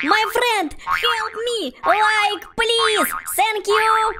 My friend, help me! Like, please! Thank you!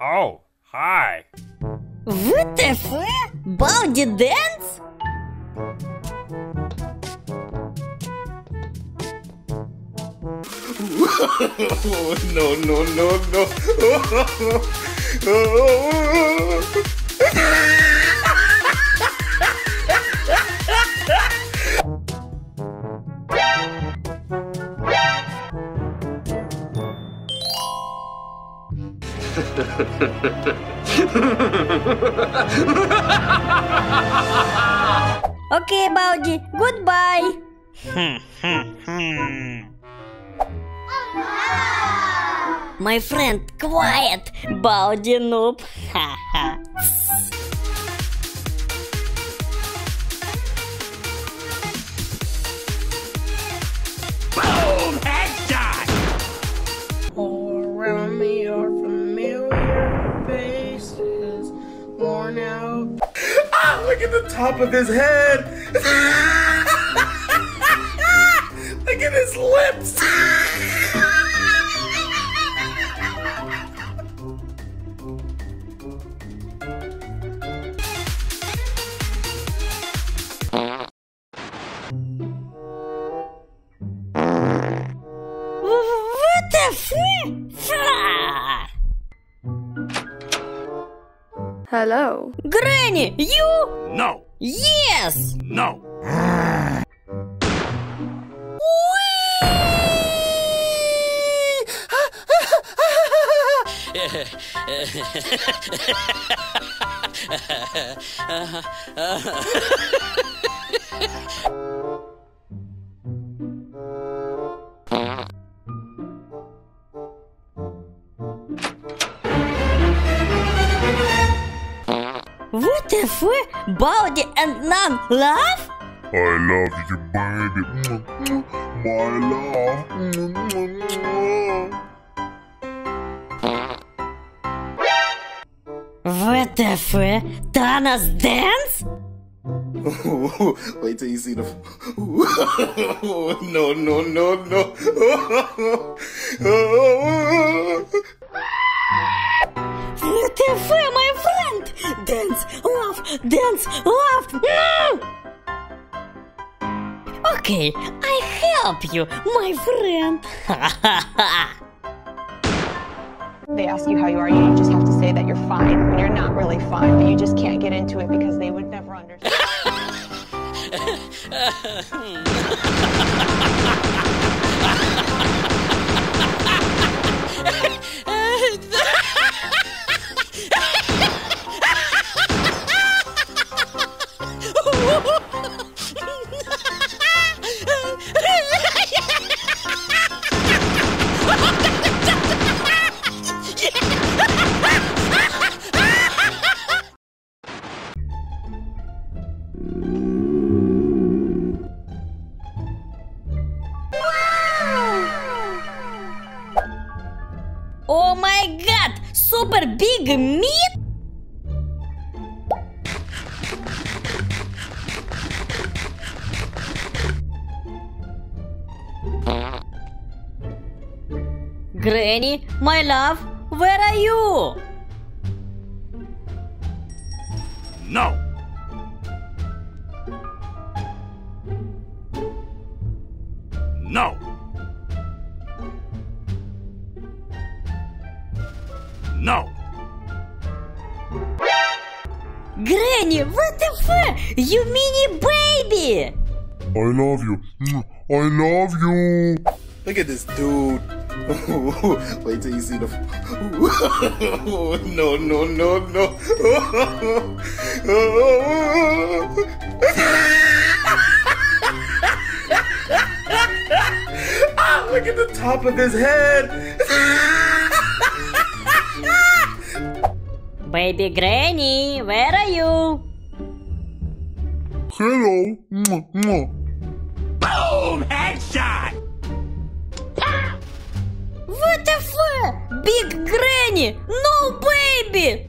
Oh, hi. WTF? Baldi dance? no, no, no, no. Okay, Baldi, goodbye! Hmm, hmm, hmm. My friend, quiet! Baldi noob! Haha! Boom! Headshot! All around me are familiar faces, worn out. Ah, look at the top of his head. look at his lips. Hello. Granny, you? No! Yes! No! What the? Baldi and Nan laugh? I love you, baby. My love. What the f? Thanos dance? Wait till you see the. no, no, no, no. What the f, my friend? Dance, laugh, dance, laugh. No! Okay, I help you, my friend. they ask you how you are, you just have to say that you're fine when you're not really fine, but you just can't get into it because they would never understand. big meat? Granny, my love, where are you? No! No! No! Granny, what the fuck? You mini baby! I love you. I love you. Look at this dude. Wait till you see the. no, no, no, no. ah, look at the top of his head. Baby Granny, where are you? Hello. Boom! Headshot! What the fuck? Big Granny! No baby!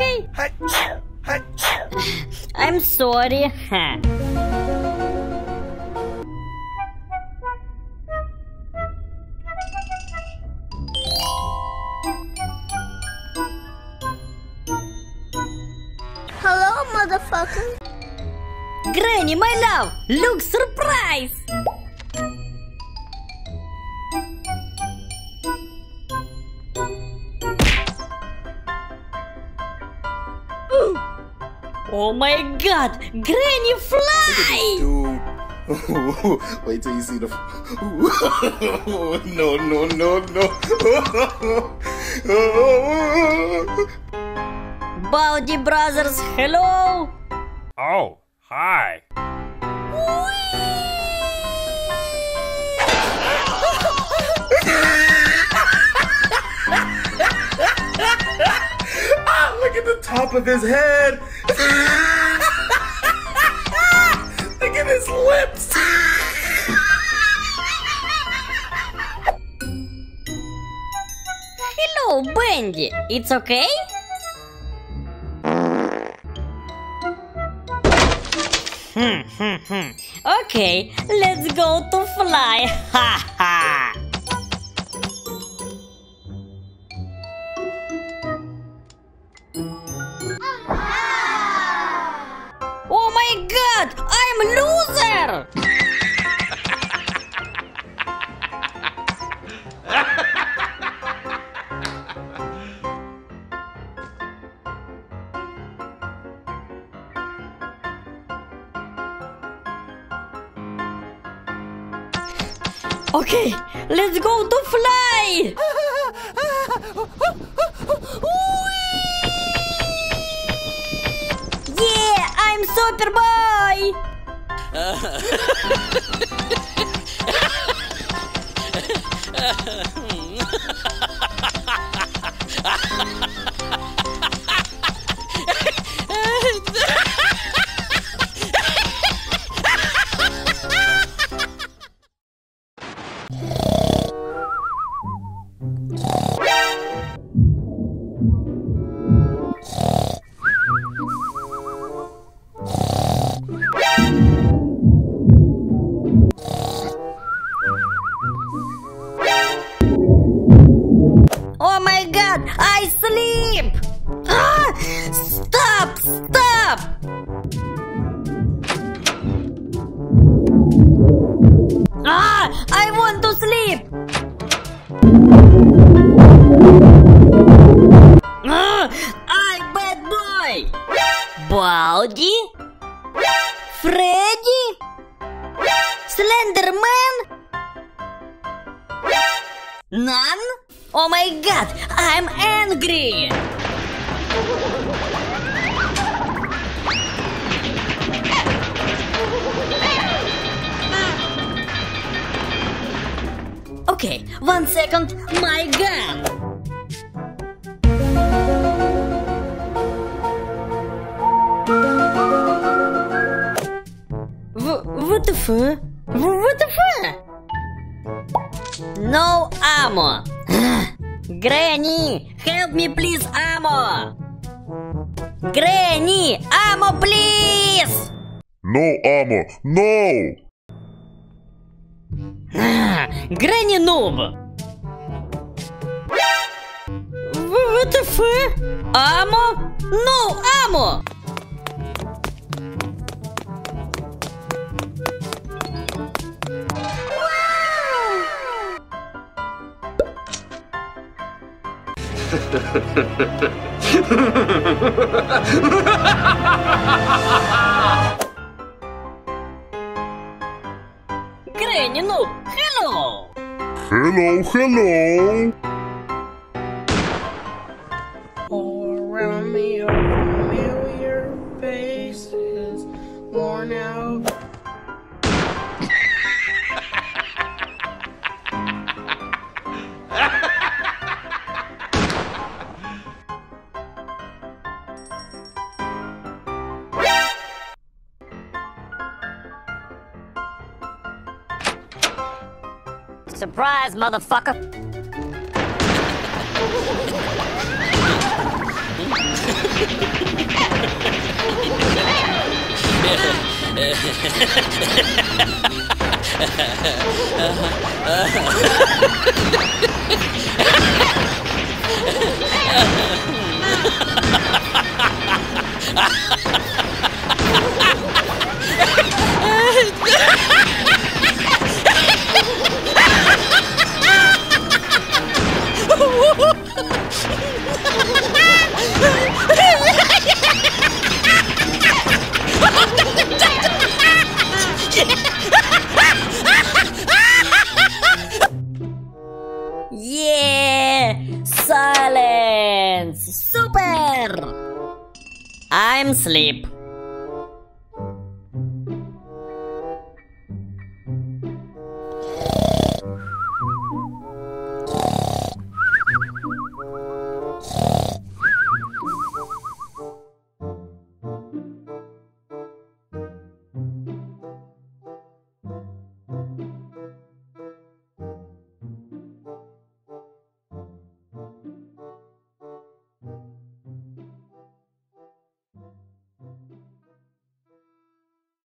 Okay. I'm sorry. Hello, motherfucker. Granny, my love! Look, surprise! Oh my god! Granny, fly! Dude. Wait till you see the. no, no, no, no. Baldi Brothers, hello! Oh, hi. Ah, look at the top of his head. Look at his lips. Hello, Bendy! It's okay? Hmm, hmm, hmm. Okay, let's go to fly. Ha ha! I'm loser! Okay, let's go to fly! Yeah, I'm Superboy! Oh Baldi? Freddy? Slenderman? None? Oh my god, I'm angry! Okay, one second, my gun! ВВТФ? ВВТФ? No ammo! Грэнни, help me please, ammo! Грэнни, ammo please! No ammo, no! Грэнни нуб! ВВТФ? Амо? No, амо! Granny noob, hello. Hello, hello. All around Surprise, motherfucker! Yeah! Silence! Super! I'm sleep.